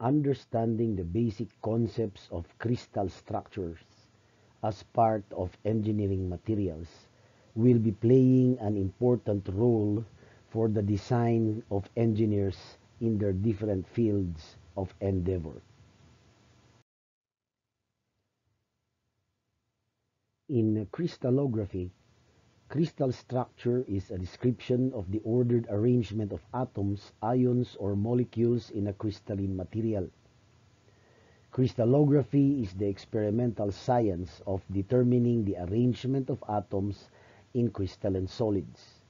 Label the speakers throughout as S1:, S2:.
S1: understanding the basic concepts of crystal structures as part of engineering materials will be playing an important role for the design of engineers in their different fields of endeavor. In crystallography, crystal structure is a description of the ordered arrangement of atoms, ions, or molecules in a crystalline material. Crystallography is the experimental science of determining the arrangement of atoms in crystalline solids.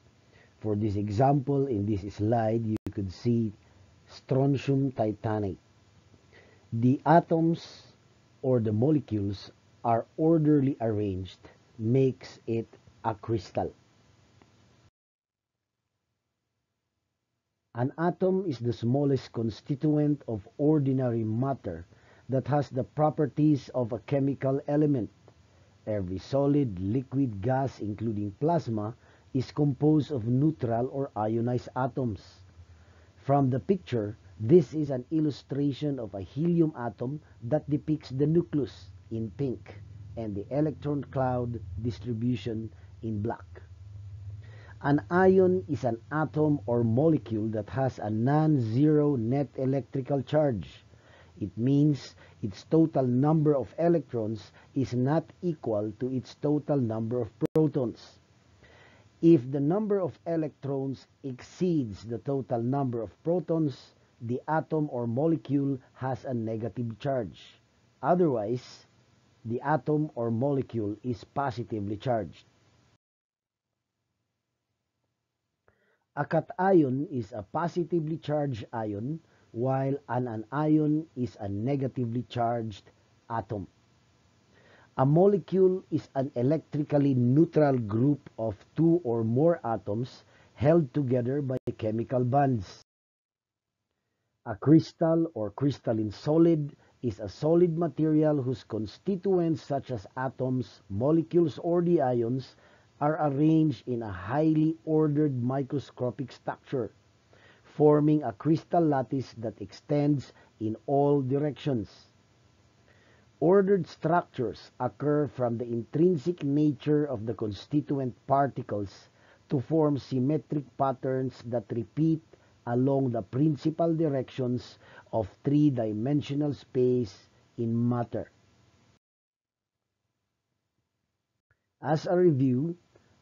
S1: For this example, in this slide, you could see strontium titanate. The atoms or the molecules are orderly arranged makes it a crystal. An atom is the smallest constituent of ordinary matter that has the properties of a chemical element. Every solid, liquid, gas, including plasma, is composed of neutral or ionized atoms. From the picture, this is an illustration of a helium atom that depicts the nucleus in pink and the electron cloud distribution in black. An ion is an atom or molecule that has a non-zero net electrical charge. It means its total number of electrons is not equal to its total number of protons. If the number of electrons exceeds the total number of protons, the atom or molecule has a negative charge. Otherwise, the atom or molecule is positively charged. A cation is a positively charged ion, while an anion is a negatively charged atom. A molecule is an electrically neutral group of two or more atoms held together by chemical bonds. A crystal or crystalline solid is a solid material whose constituents such as atoms, molecules, or the ions are arranged in a highly ordered microscopic structure, forming a crystal lattice that extends in all directions. Ordered structures occur from the intrinsic nature of the constituent particles to form symmetric patterns that repeat along the principal directions of three-dimensional space in matter. As a review,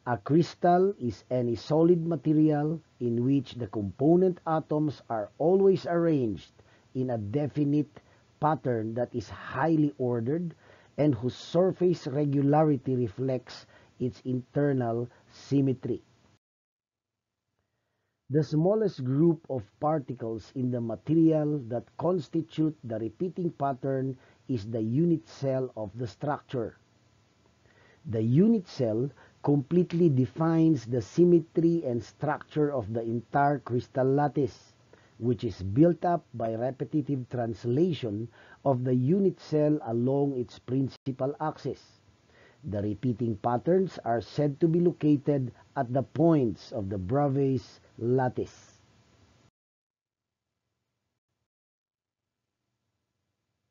S1: a crystal is any solid material in which the component atoms are always arranged in a definite pattern that is highly ordered and whose surface regularity reflects its internal symmetry. The smallest group of particles in the material that constitute the repeating pattern is the unit cell of the structure. The unit cell completely defines the symmetry and structure of the entire crystal lattice, which is built up by repetitive translation of the unit cell along its principal axis. The repeating patterns are said to be located at the points of the Bravais lattice.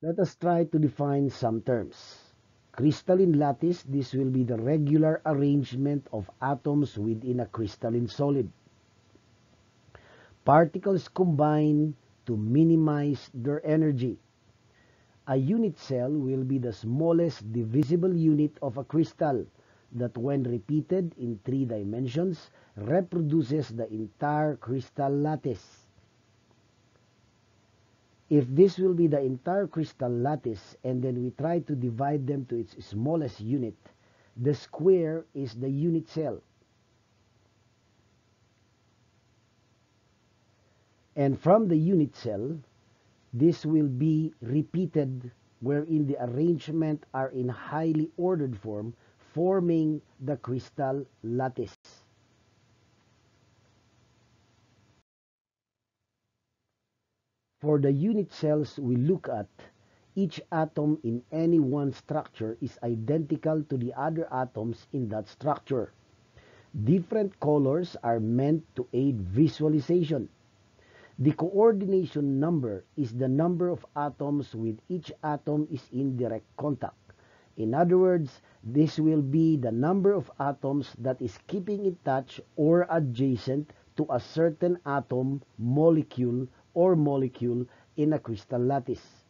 S1: Let us try to define some terms. Crystalline lattice, this will be the regular arrangement of atoms within a crystalline solid. Particles combine to minimize their energy. A unit cell will be the smallest divisible unit of a crystal that when repeated in three dimensions reproduces the entire crystal lattice. If this will be the entire crystal lattice and then we try to divide them to its smallest unit, the square is the unit cell. And from the unit cell, this will be repeated wherein the arrangement are in highly ordered form, forming the crystal lattice. For the unit cells we look at, each atom in any one structure is identical to the other atoms in that structure. Different colors are meant to aid visualization. The coordination number is the number of atoms with each atom is in direct contact. In other words, this will be the number of atoms that is keeping in touch or adjacent to a certain atom, molecule, or molecule in a crystal lattice.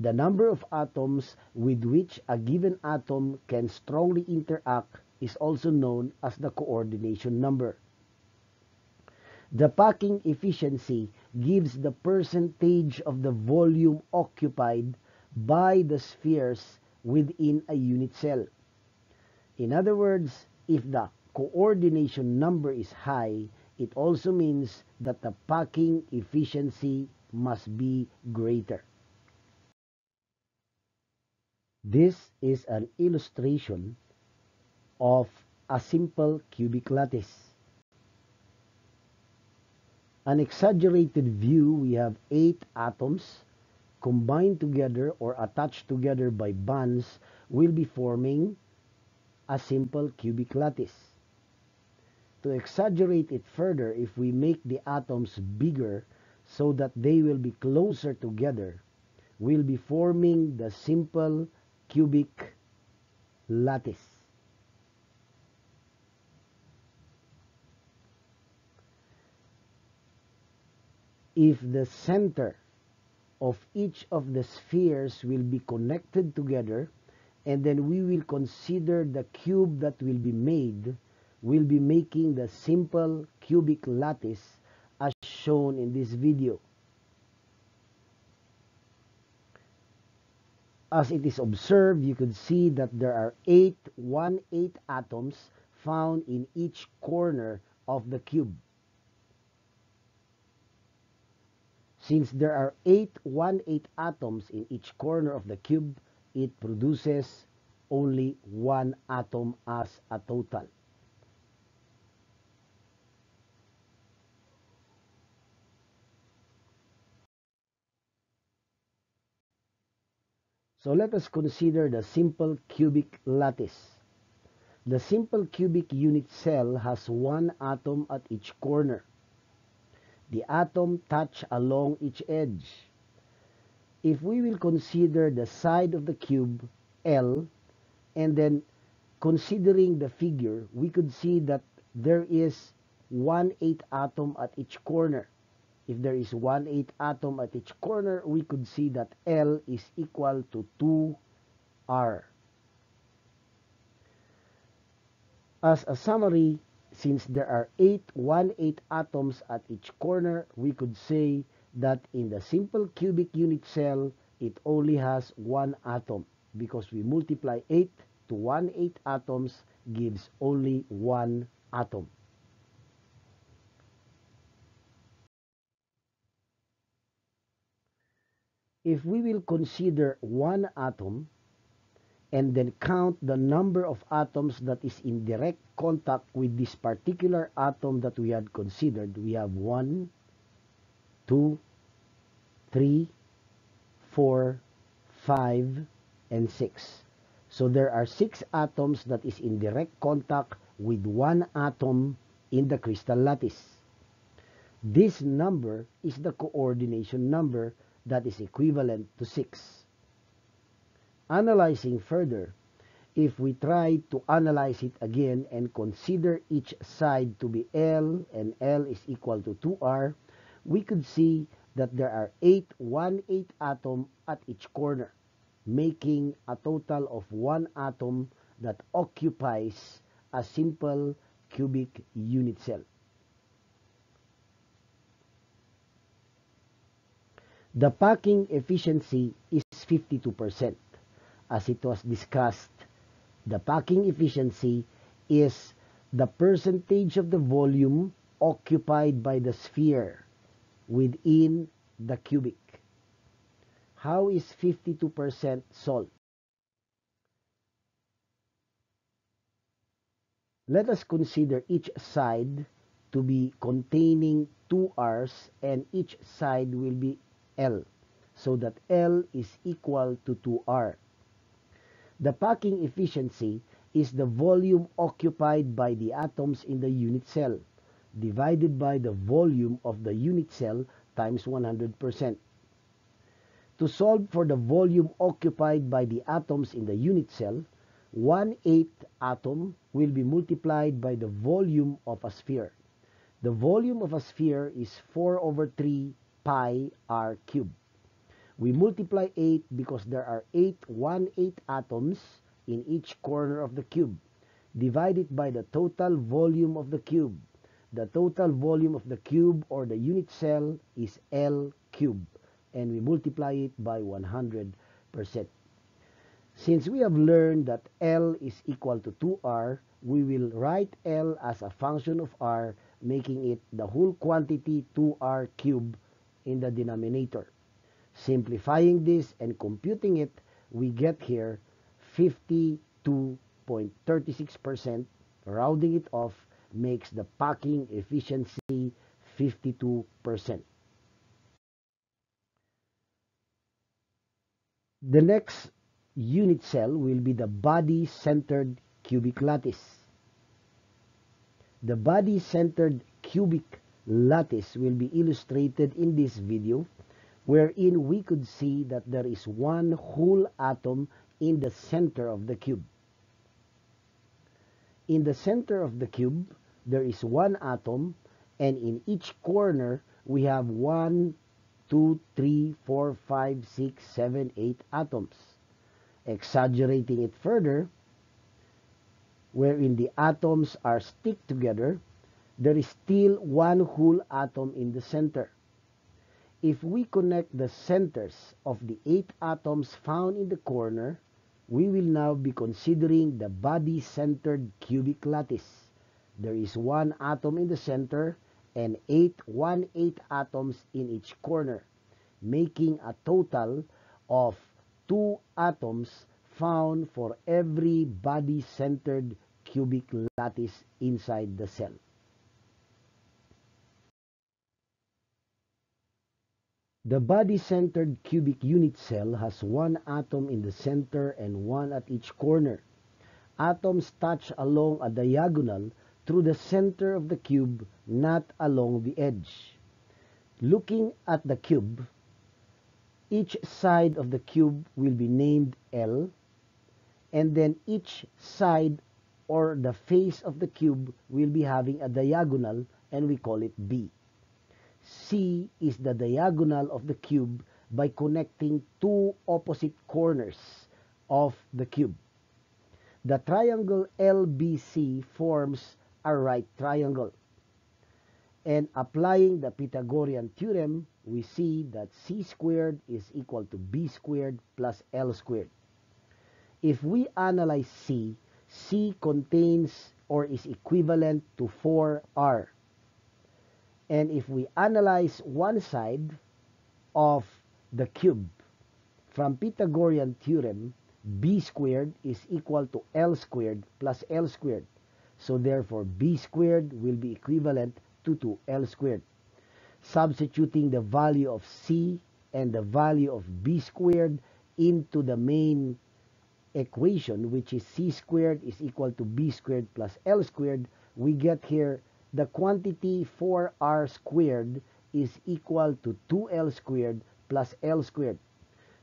S1: The number of atoms with which a given atom can strongly interact is also known as the coordination number. The packing efficiency gives the percentage of the volume occupied by the spheres within a unit cell. In other words, if the coordination number is high, it also means that the packing efficiency must be greater. This is an illustration of a simple cubic lattice. An exaggerated view, we have eight atoms combined together or attached together by bonds will be forming a simple cubic lattice. To exaggerate it further, if we make the atoms bigger so that they will be closer together, we'll be forming the simple cubic lattice. if the center of each of the spheres will be connected together and then we will consider the cube that will be made we'll be making the simple cubic lattice as shown in this video as it is observed you could see that there are eight one eight atoms found in each corner of the cube Since there are 8 1-8 atoms in each corner of the cube, it produces only one atom as a total. So let us consider the simple cubic lattice. The simple cubic unit cell has one atom at each corner the atom touch along each edge. If we will consider the side of the cube, L, and then considering the figure, we could see that there is one eighth atom at each corner. If there is 1 8 atom at each corner, we could see that L is equal to 2R. As a summary, since there are 8 1-8 atoms at each corner, we could say that in the simple cubic unit cell, it only has one atom because we multiply 8 to 1-8 atoms gives only one atom. If we will consider one atom, and then count the number of atoms that is in direct contact with this particular atom that we had considered, we have 1, 2, 3, 4, 5, and 6. So there are 6 atoms that is in direct contact with one atom in the crystal lattice. This number is the coordination number that is equivalent to 6 analyzing further, if we try to analyze it again and consider each side to be L and L is equal to 2R, we could see that there are 8 1-8 atom at each corner, making a total of 1 atom that occupies a simple cubic unit cell. The packing efficiency is 52% as it was discussed, the packing efficiency is the percentage of the volume occupied by the sphere within the cubic. How is 52% solved? Let us consider each side to be containing 2 R's and each side will be L so that L is equal to 2R. The packing efficiency is the volume occupied by the atoms in the unit cell divided by the volume of the unit cell times 100%. To solve for the volume occupied by the atoms in the unit cell, 1 8 atom will be multiplied by the volume of a sphere. The volume of a sphere is 4 over 3 pi r cubed. We multiply 8 because there are 8 1 8 atoms in each corner of the cube. Divide it by the total volume of the cube. The total volume of the cube or the unit cell is L cube and we multiply it by 100%. Since we have learned that L is equal to 2R, we will write L as a function of R, making it the whole quantity 2R cube in the denominator. Simplifying this and computing it, we get here 52.36%. Rounding it off makes the packing efficiency 52%. The next unit cell will be the body-centered cubic lattice. The body-centered cubic lattice will be illustrated in this video wherein we could see that there is one whole atom in the center of the cube. In the center of the cube, there is one atom and in each corner we have one, two, three, four, five, six, seven, eight atoms. Exaggerating it further, wherein the atoms are stick together, there is still one whole atom in the center. If we connect the centers of the eight atoms found in the corner, we will now be considering the body-centered cubic lattice. There is one atom in the center and eight 1-8 atoms in each corner, making a total of two atoms found for every body-centered cubic lattice inside the cell. The body-centered cubic unit cell has one atom in the center and one at each corner. Atoms touch along a diagonal through the center of the cube, not along the edge. Looking at the cube, each side of the cube will be named L, and then each side or the face of the cube will be having a diagonal, and we call it B. C is the diagonal of the cube by connecting two opposite corners of the cube. The triangle LBC forms a right triangle. And applying the Pythagorean theorem, we see that c squared is equal to b squared plus l squared. If we analyze c, c contains or is equivalent to 4r and if we analyze one side of the cube from Pythagorean theorem, b squared is equal to l squared plus l squared. So therefore, b squared will be equivalent to 2l squared. Substituting the value of c and the value of b squared into the main equation, which is c squared is equal to b squared plus l squared, we get here the quantity 4r squared is equal to 2l squared plus l squared.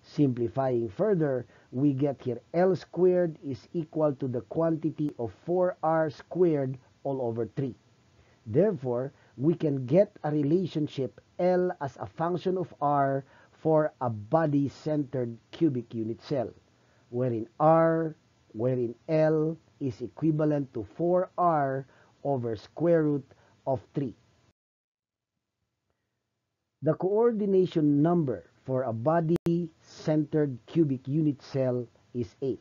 S1: Simplifying further, we get here l squared is equal to the quantity of 4r squared all over 3. Therefore, we can get a relationship L as a function of R for a body-centered cubic unit cell, wherein R, wherein L is equivalent to 4R over square root of 3. The coordination number for a body-centered cubic unit cell is 8.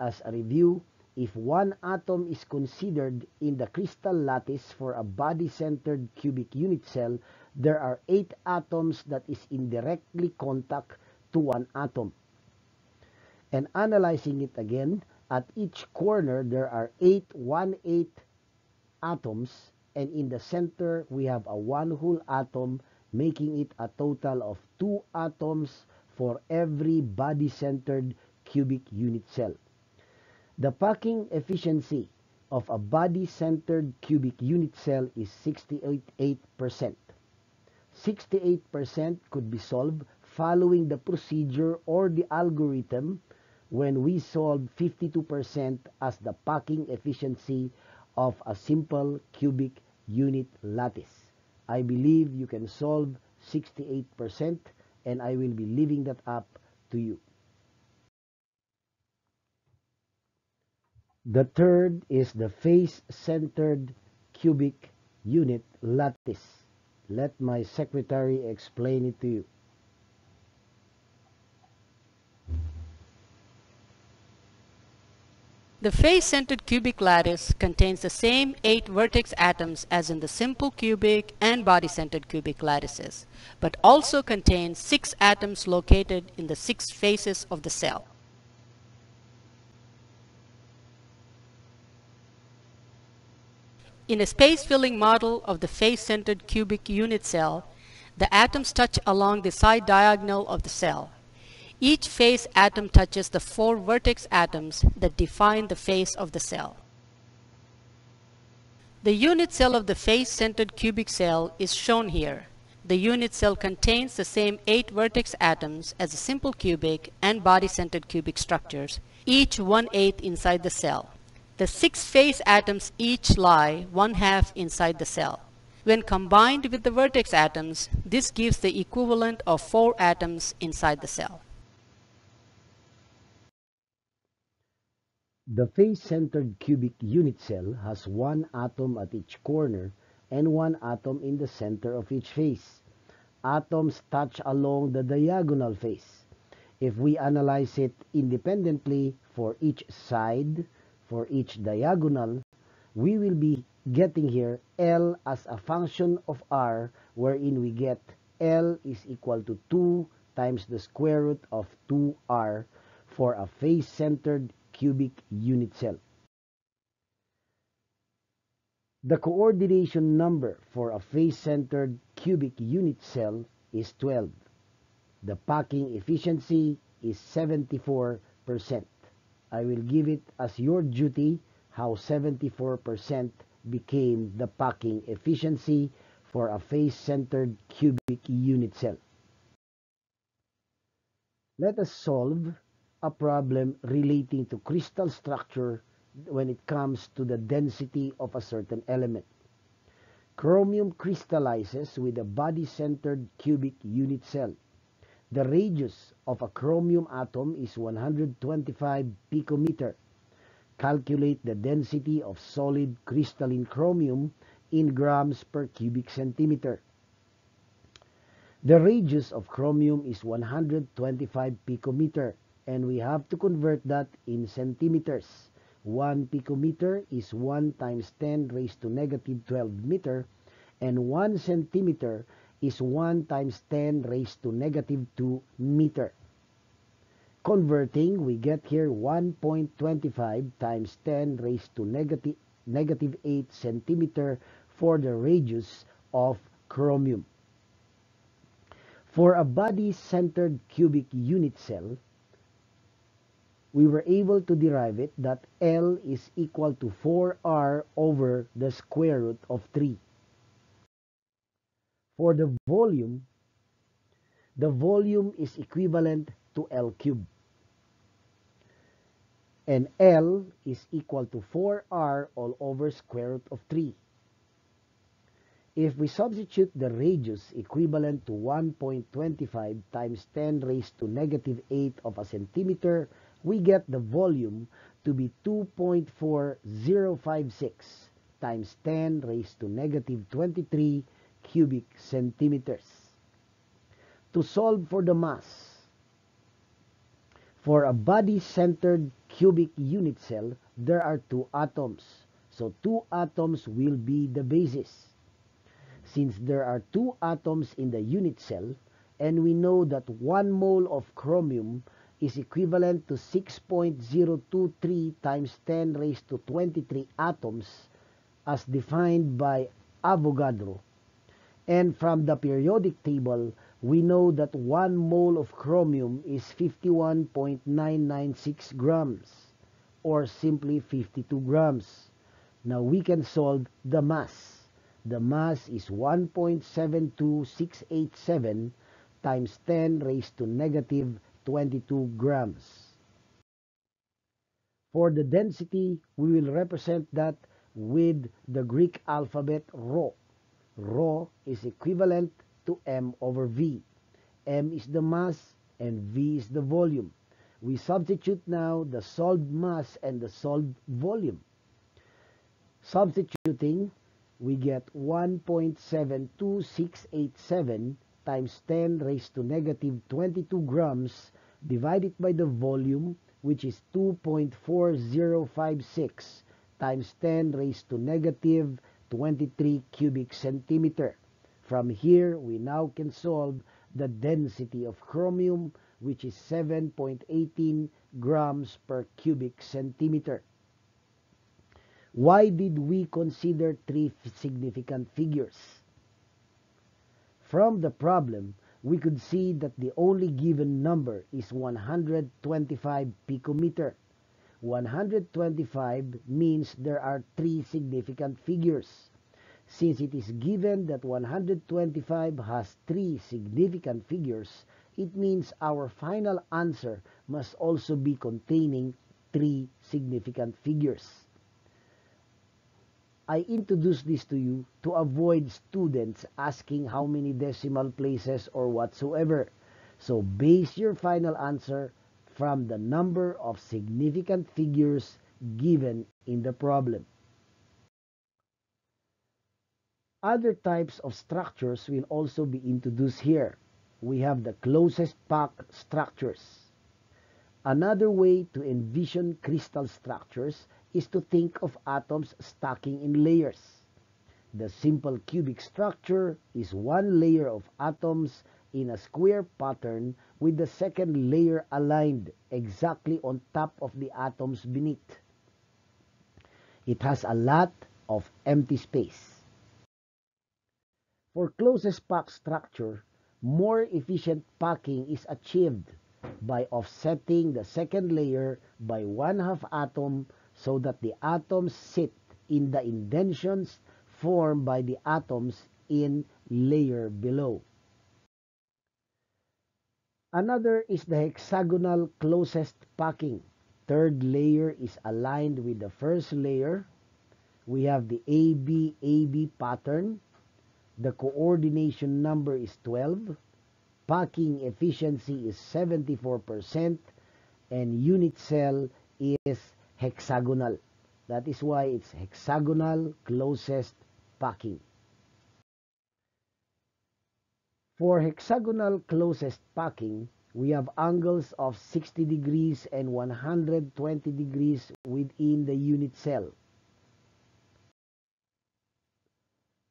S1: As a review, if one atom is considered in the crystal lattice for a body-centered cubic unit cell, there are 8 atoms that is indirectly contact to one atom. And analyzing it again, at each corner there are 8 1-8 atoms and in the center we have a one whole atom making it a total of two atoms for every body-centered cubic unit cell. The packing efficiency of a body-centered cubic unit cell is 68%. 68% could be solved following the procedure or the algorithm when we solve 52% as the packing efficiency of a simple cubic unit lattice. I believe you can solve 68% and I will be leaving that up to you. The third is the face-centered cubic unit lattice. Let my secretary explain it to you.
S2: The face-centered cubic lattice contains the same eight vertex atoms as in the simple cubic and body-centered cubic lattices, but also contains six atoms located in the six faces of the cell. In a space-filling model of the face-centered cubic unit cell, the atoms touch along the side diagonal of the cell. Each face atom touches the four vertex atoms that define the face of the cell. The unit cell of the face-centered cubic cell is shown here. The unit cell contains the same eight vertex atoms as the simple cubic and body-centered cubic structures, each one-eighth inside the cell. The six face atoms each lie one-half inside the cell. When combined with the vertex atoms, this gives the equivalent of four atoms inside the cell.
S1: The face-centered cubic unit cell has one atom at each corner and one atom in the center of each face. Atoms touch along the diagonal face. If we analyze it independently for each side, for each diagonal, we will be getting here L as a function of R wherein we get L is equal to 2 times the square root of 2R for a face-centered cubic unit cell. The coordination number for a face-centered cubic unit cell is 12. The packing efficiency is 74%. I will give it as your duty how 74% became the packing efficiency for a face-centered cubic unit cell. Let us solve a problem relating to crystal structure when it comes to the density of a certain element. Chromium crystallizes with a body-centered cubic unit cell. The radius of a chromium atom is 125 picometer. Calculate the density of solid crystalline chromium in grams per cubic centimeter. The radius of chromium is 125 picometer and we have to convert that in centimeters. 1 picometer is 1 times 10 raised to negative 12 meter and 1 centimeter is 1 times 10 raised to negative 2 meter. Converting, we get here 1.25 times 10 raised to negative, negative 8 centimeter for the radius of chromium. For a body-centered cubic unit cell, we were able to derive it that L is equal to 4R over the square root of 3. For the volume, the volume is equivalent to L cubed. And L is equal to 4R all over square root of 3. If we substitute the radius equivalent to 1.25 times 10 raised to negative 8 of a centimeter we get the volume to be 2.4056 times 10 raised to negative 23 cubic centimeters. To solve for the mass, for a body-centered cubic unit cell, there are two atoms. So two atoms will be the basis. Since there are two atoms in the unit cell, and we know that one mole of chromium is equivalent to 6.023 times 10 raised to 23 atoms as defined by Avogadro. And from the periodic table, we know that 1 mole of chromium is 51.996 grams, or simply 52 grams. Now we can solve the mass. the mass is 1.72687 times 10 raised to negative 22 grams. For the density, we will represent that with the Greek alphabet rho. Rho is equivalent to m over v. m is the mass and v is the volume. We substitute now the solved mass and the solved volume. Substituting, we get 1.72687 times 10 raised to negative 22 grams divided by the volume which is 2.4056 times 10 raised to negative 23 cubic centimeter. From here, we now can solve the density of chromium which is 7.18 grams per cubic centimeter. Why did we consider three significant figures? From the problem, we could see that the only given number is 125 picometer. 125 means there are three significant figures. Since it is given that 125 has three significant figures, it means our final answer must also be containing three significant figures. I introduce this to you to avoid students asking how many decimal places or whatsoever. So base your final answer from the number of significant figures given in the problem. Other types of structures will also be introduced here. We have the closest packed structures. Another way to envision crystal structures is to think of atoms stacking in layers. The simple cubic structure is one layer of atoms in a square pattern with the second layer aligned exactly on top of the atoms beneath. It has a lot of empty space. For closest pack structure, more efficient packing is achieved by offsetting the second layer by one half atom so that the atoms sit in the indentions formed by the atoms in layer below. Another is the hexagonal closest packing. Third layer is aligned with the first layer. We have the AB-AB pattern. The coordination number is 12. Packing efficiency is 74% and unit cell is hexagonal. That is why it's hexagonal closest packing. For hexagonal closest packing, we have angles of 60 degrees and 120 degrees within the unit cell.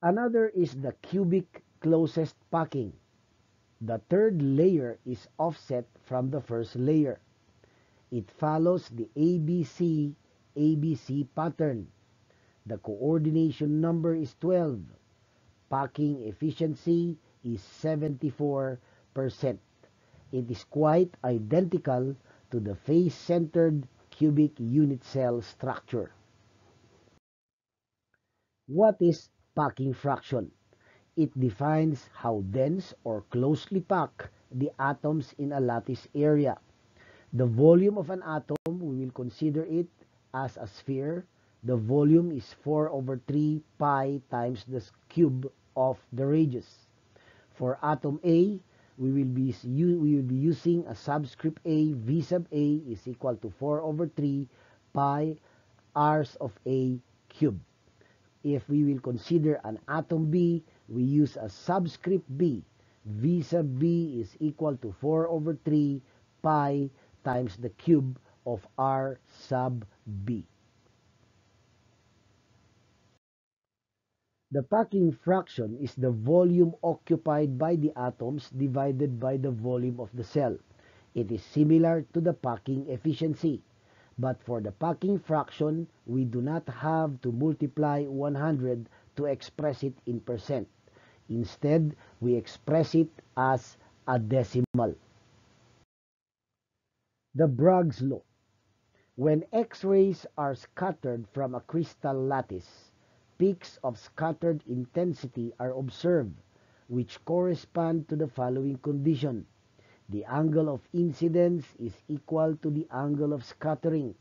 S1: Another is the cubic closest packing. The third layer is offset from the first layer. It follows the ABC ABC pattern. The coordination number is 12. Packing efficiency is 74%. It is quite identical to the face-centered cubic unit cell structure. What is packing fraction? It defines how dense or closely packed the atoms in a lattice area. The volume of an atom, we will consider it as a sphere. The volume is 4 over 3 pi times the cube of the radius. For atom A, we will be we will be using a subscript A. V sub A is equal to 4 over 3 pi r's of A cube. If we will consider an atom B, we use a subscript B. V sub B is equal to 4 over 3 pi times the cube of R sub B. The packing fraction is the volume occupied by the atoms divided by the volume of the cell. It is similar to the packing efficiency. But for the packing fraction, we do not have to multiply 100 to express it in percent. Instead, we express it as a decimal. The Bragg's law. When X-rays are scattered from a crystal lattice, peaks of scattered intensity are observed, which correspond to the following condition. The angle of incidence is equal to the angle of scattering.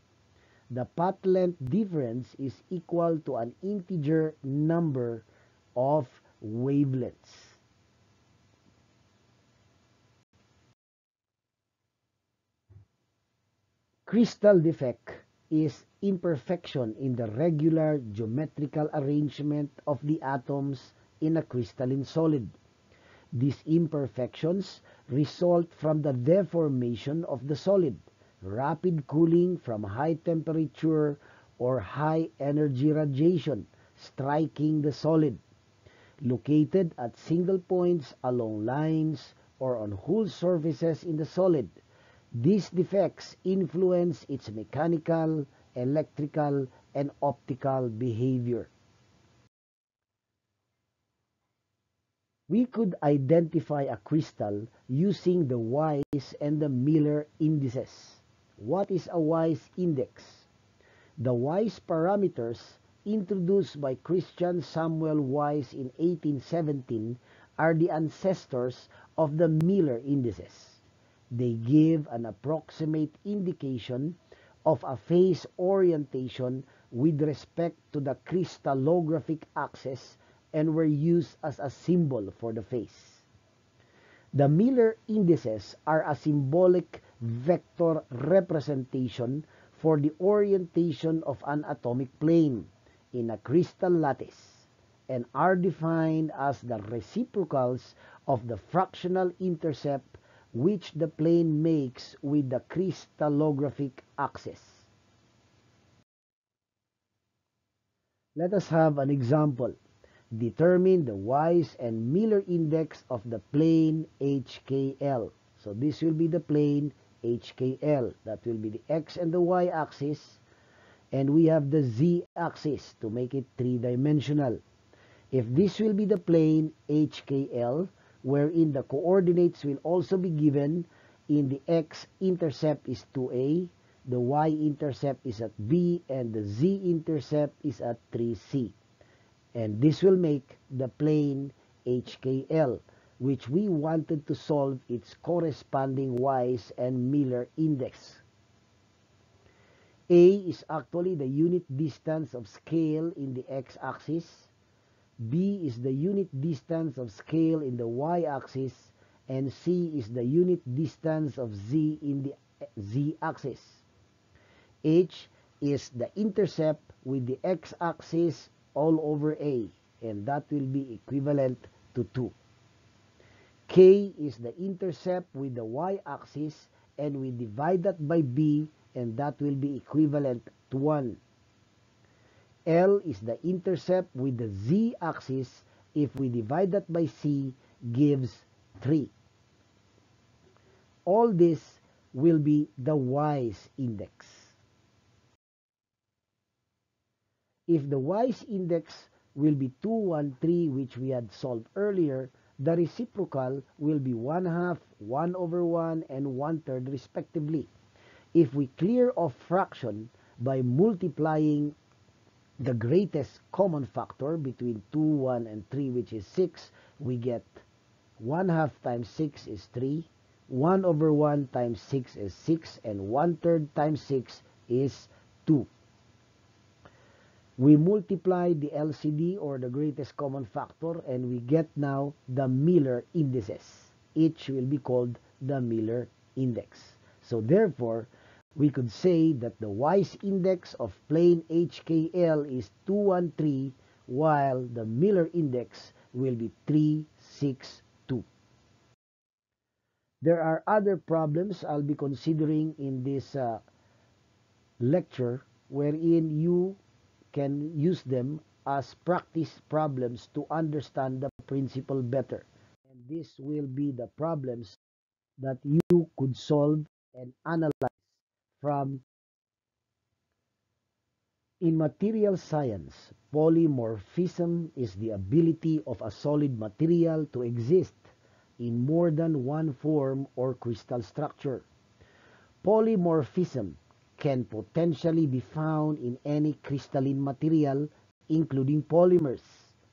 S1: The path length difference is equal to an integer number of wavelengths. Crystal defect is imperfection in the regular geometrical arrangement of the atoms in a crystalline solid. These imperfections result from the deformation of the solid, rapid cooling from high temperature or high energy radiation striking the solid, located at single points along lines or on whole surfaces in the solid. These defects influence its mechanical, electrical, and optical behavior. We could identify a crystal using the Weiss and the Miller indices. What is a Weiss index? The Weiss parameters introduced by Christian Samuel Weiss in 1817 are the ancestors of the Miller indices. They give an approximate indication of a phase orientation with respect to the crystallographic axis and were used as a symbol for the face. The Miller indices are a symbolic vector representation for the orientation of an atomic plane in a crystal lattice and are defined as the reciprocals of the fractional intercept which the plane makes with the crystallographic axis. Let us have an example. Determine the Weiss and Miller index of the plane HKL. So this will be the plane HKL. That will be the X and the Y axis. And we have the Z axis to make it three-dimensional. If this will be the plane HKL, wherein the coordinates will also be given in the x-intercept is 2a, the y-intercept is at b, and the z-intercept is at 3c. And this will make the plane HKL, which we wanted to solve its corresponding Wise and Miller index. A is actually the unit distance of scale in the x-axis. B is the unit distance of scale in the y-axis. And C is the unit distance of Z in the z-axis. H is the intercept with the x-axis all over A, and that will be equivalent to 2. K is the intercept with the y-axis, and we divide that by B, and that will be equivalent to 1. L is the intercept with the z-axis. If we divide that by C, gives 3. All this will be the Weiss index. If the Weiss index will be 213, which we had solved earlier, the reciprocal will be 1 half, 1 over 1, and 1 third respectively. If we clear off fraction by multiplying the greatest common factor between 2, 1, and 3, which is 6, we get 1 half times 6 is 3, 1 over 1 times 6 is 6, and 1 third times 6 is 2. We multiply the LCD or the greatest common factor and we get now the Miller indices. Each will be called the Miller index. So therefore, we could say that the Weiss index of plane HKL is 213 while the Miller index will be 362. There are other problems I'll be considering in this uh, lecture wherein you can use them as practice problems to understand the principle better. And this will be the problems that you could solve and analyze from in material science, polymorphism is the ability of a solid material to exist in more than one form or crystal structure. Polymorphism can potentially be found in any crystalline material, including polymers,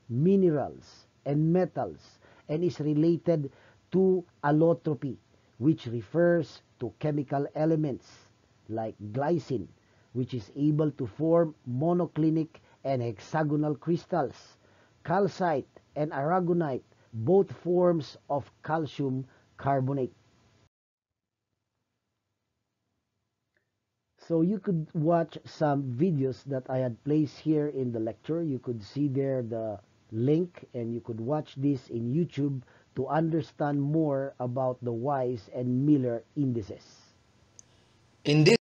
S1: minerals, and metals, and is related to allotropy, which refers to chemical elements like glycine, which is able to form monoclinic and hexagonal crystals, calcite and aragonite, both forms of calcium carbonate. So you could watch some videos that I had placed here in the lecture. You could see there the link and you could watch this in YouTube to understand more about the Weiss and Miller indices.
S3: In this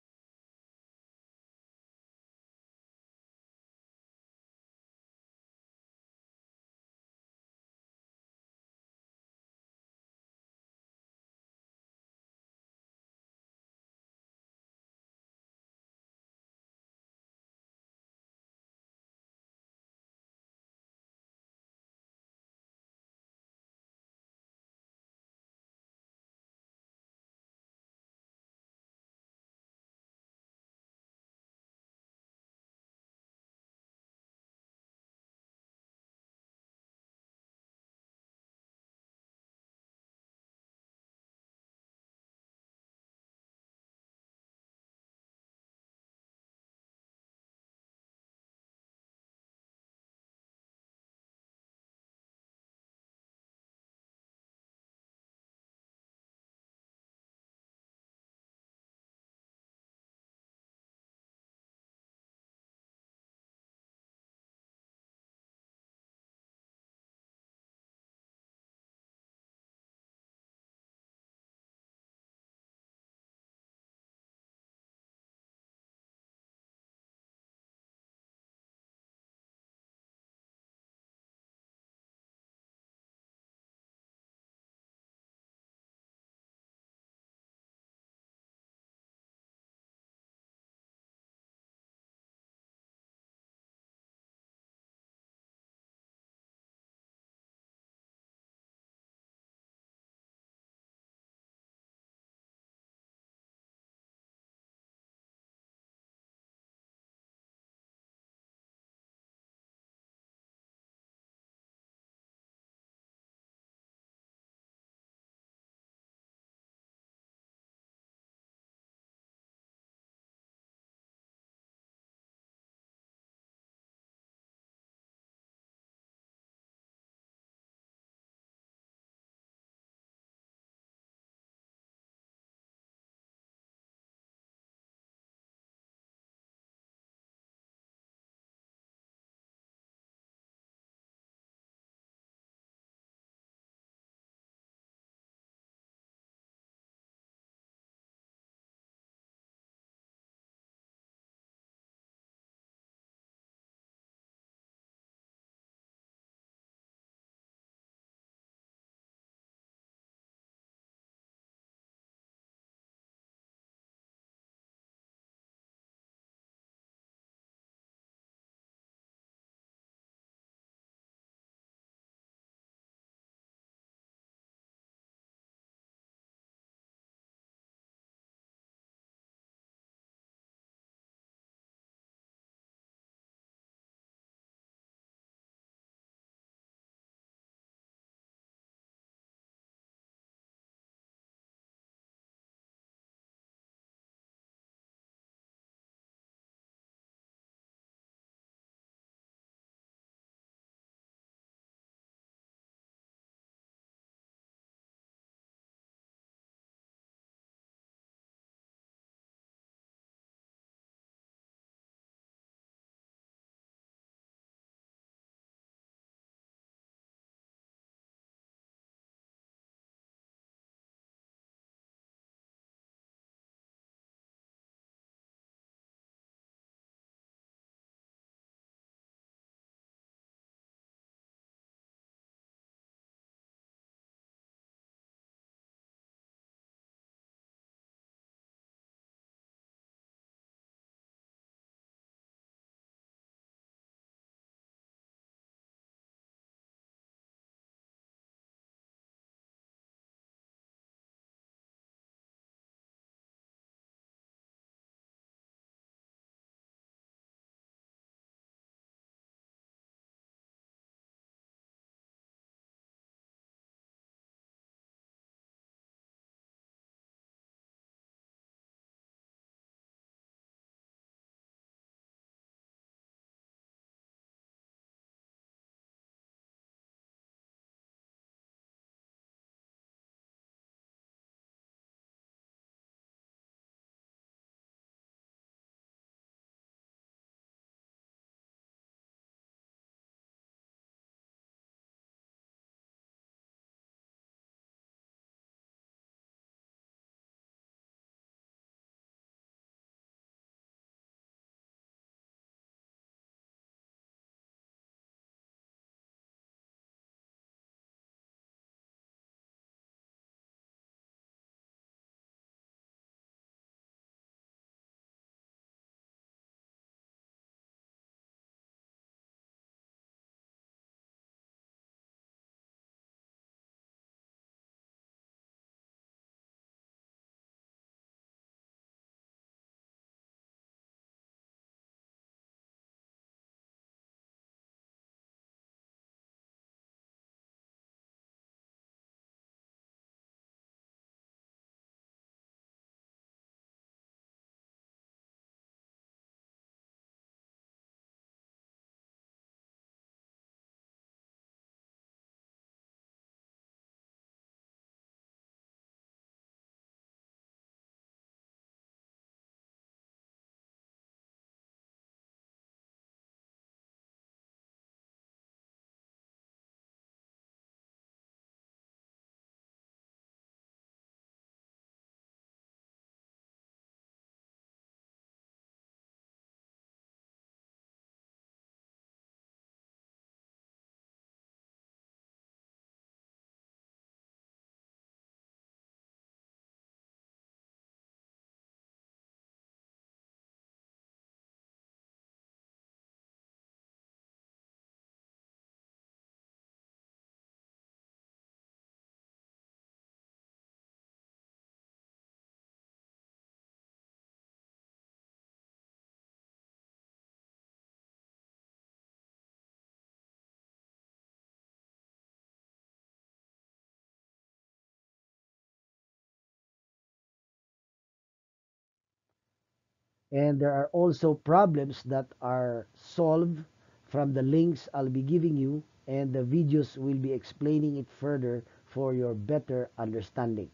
S1: And there are also problems that are solved from the links I'll be giving you and the videos will be explaining it further for your better understanding.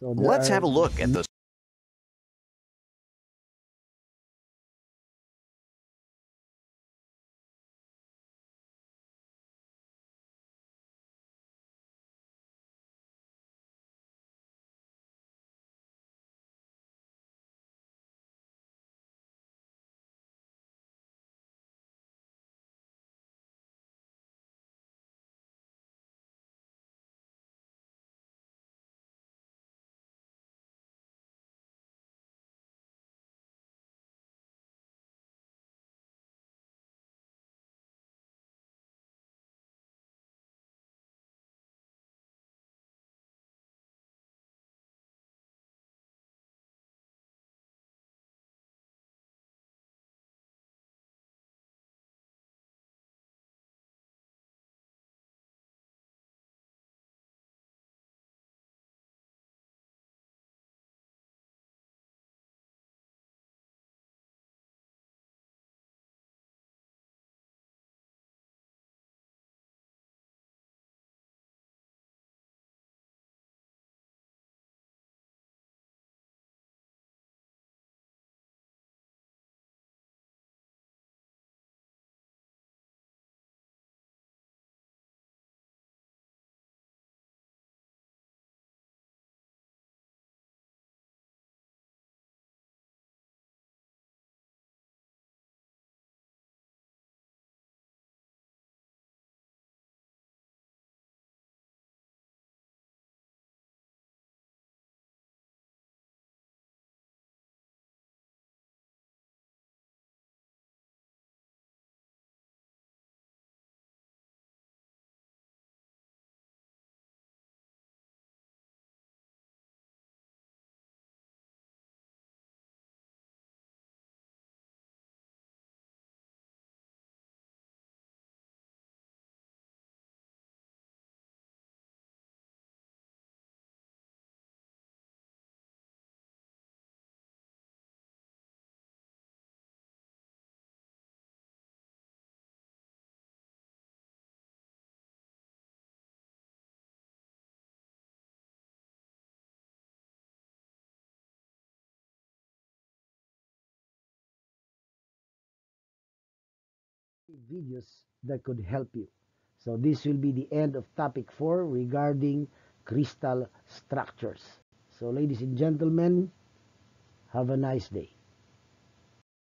S1: So
S4: Let's have a uh, look at the
S1: videos that could help you. So this will be the end of topic 4 regarding crystal structures. So ladies and gentlemen, have a nice day.